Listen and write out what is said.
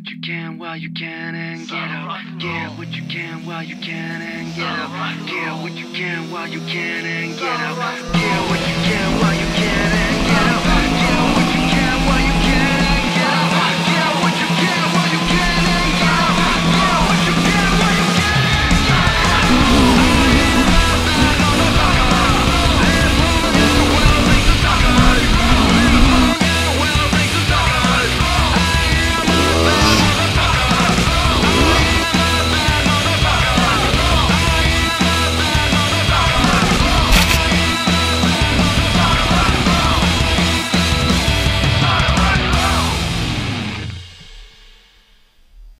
what you can while you can and get up. Get what you can while you can and get up. Get what you can while you can and get up.